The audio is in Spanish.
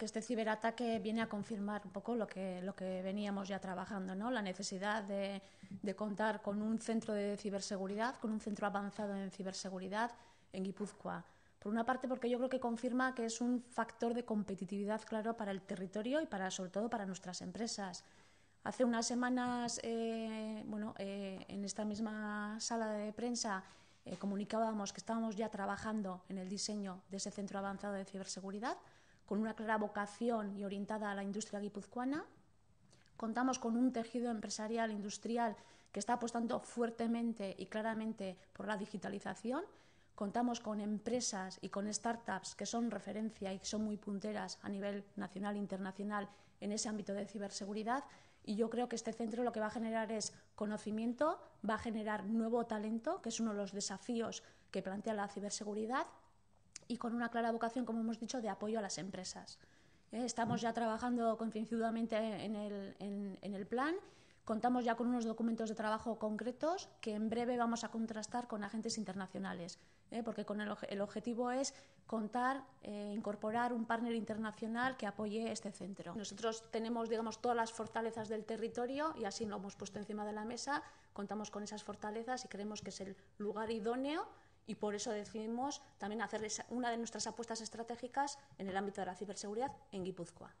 que este ciberataque viene a confirmar un poco lo que, lo que veníamos ya trabajando, ¿no? La necesidad de, de contar con un centro de ciberseguridad, con un centro avanzado en ciberseguridad en Guipúzcoa. Por una parte, porque yo creo que confirma que es un factor de competitividad claro para el territorio y para, sobre todo para nuestras empresas. Hace unas semanas, eh, bueno, eh, en esta misma sala de prensa eh, comunicábamos que estábamos ya trabajando en el diseño de ese centro avanzado de ciberseguridad, con una clara vocación y orientada a la industria guipuzcoana. Contamos con un tejido empresarial industrial que está apostando fuertemente y claramente por la digitalización Contamos con empresas y con startups que son referencia y son muy punteras a nivel nacional e internacional en ese ámbito de ciberseguridad y yo creo que este centro lo que va a generar es conocimiento, va a generar nuevo talento, que es uno de los desafíos que plantea la ciberseguridad y con una clara vocación, como hemos dicho, de apoyo a las empresas. ¿Eh? Estamos ya trabajando concienzudamente en el, en el plan Contamos ya con unos documentos de trabajo concretos que en breve vamos a contrastar con agentes internacionales, ¿eh? porque con el, objetivo es contar, eh, incorporar un partner internacional que apoye este centro. Nosotros tenemos, digamos, todas las fortalezas del territorio y así lo hemos puesto encima de la mesa. Contamos con esas fortalezas y creemos que es el lugar idóneo y por eso decidimos también hacer una de nuestras apuestas estratégicas en el ámbito de la ciberseguridad en Guipúzcoa.